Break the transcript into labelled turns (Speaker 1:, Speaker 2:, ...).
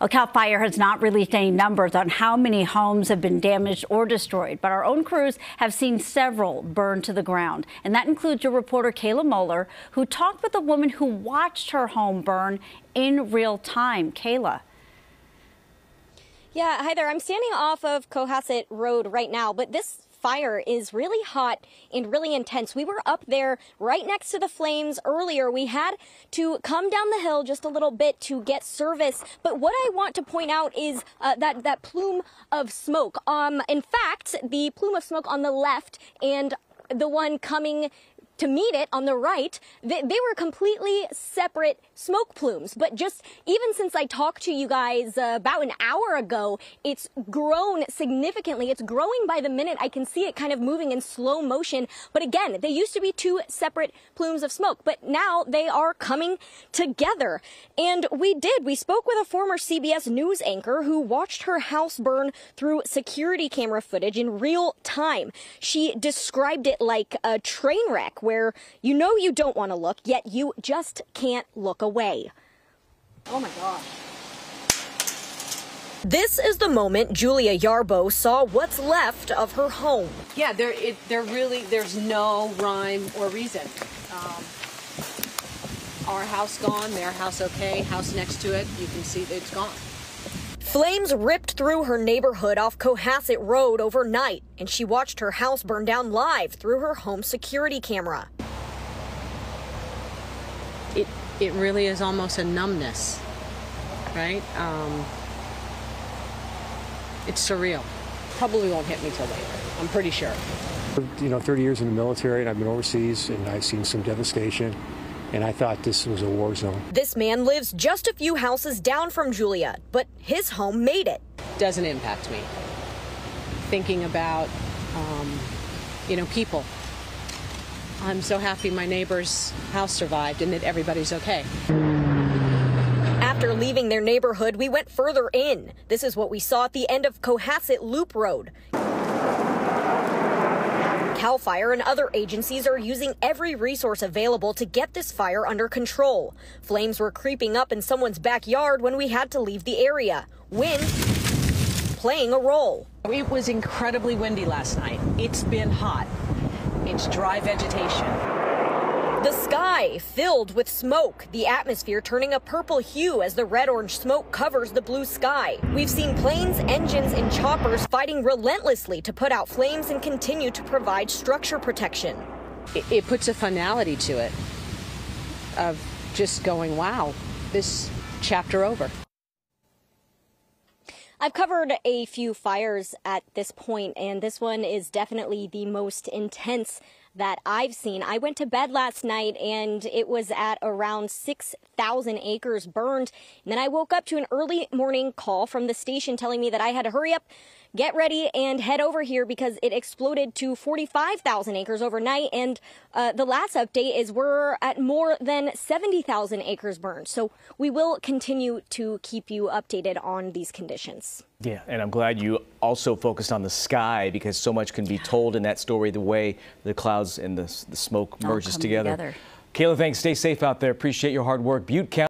Speaker 1: A CAL FIRE has not released any numbers on how many homes have been damaged or destroyed, but our own crews have seen several burn to the ground. And that includes your reporter Kayla Moeller, who talked with a woman who watched her home burn in real time. Kayla.
Speaker 2: Yeah, hi there. I'm standing off of Cohasset Road right now, but this fire is really hot and really intense. We were up there right next to the flames earlier. We had to come down the hill just a little bit to get service. But what I want to point out is uh, that that plume of smoke. Um, in fact, the plume of smoke on the left and the one coming to meet it on the right, they, they, were completely separate smoke plumes. But just even since I talked to you guys uh, about an hour ago, it's grown significantly. It's growing by the minute. I can see it kind of moving in slow motion. But again, they used to be two separate plumes of smoke, but now they are coming together. And we did. We spoke with a former CBS News anchor who watched her house burn through security camera footage in real time. She described it like a train wreck where you know you don't want to look, yet you just can't look away.
Speaker 3: Oh my gosh.
Speaker 2: This is the moment Julia Yarbough saw what's left of her home.
Speaker 3: Yeah, there, it, there really, there's no rhyme or reason. Um, our house gone, their house okay, house next to it, you can see it's gone.
Speaker 2: Flames ripped through her neighborhood off Cohasset Road overnight, and she watched her house burn down live through her home security camera.
Speaker 3: It, it really is almost a numbness, right? Um, it's surreal. Probably won't hit me till later, I'm pretty sure.
Speaker 4: You know, 30 years in the military, and I've been overseas, and I've seen some devastation and I thought this was a war zone.
Speaker 2: This man lives just a few houses down from Julia, but his home made it.
Speaker 3: Doesn't impact me. Thinking about, um, you know, people. I'm so happy my neighbor's house survived and that everybody's okay.
Speaker 2: After leaving their neighborhood, we went further in. This is what we saw at the end of Cohasset Loop Road. CAL FIRE and other agencies are using every resource available to get this fire under control. Flames were creeping up in someone's backyard when we had to leave the area. Wind playing a role.
Speaker 3: It was incredibly windy last night. It's been hot. It's dry vegetation.
Speaker 2: The sky filled with smoke, the atmosphere turning a purple hue as the red orange smoke covers the blue sky. We've seen planes, engines, and choppers fighting relentlessly to put out flames and continue to provide structure protection.
Speaker 3: It, it puts a finality to it of just going, wow, this chapter over.
Speaker 2: I've covered a few fires at this point, and this one is definitely the most intense that I've seen. I went to bed last night and it was at around 6,000 acres burned. And then I woke up to an early morning call from the station telling me that I had to hurry up get ready and head over here because it exploded to 45,000 acres overnight. And uh, the last update is we're at more than 70,000 acres burned. So we will continue to keep you updated on these conditions.
Speaker 5: Yeah, and I'm glad you also focused on the sky because so much can be told in that story, the way the clouds and the, the smoke merges together. together. Kayla, thanks. Stay safe out there. Appreciate your hard work. Butte County.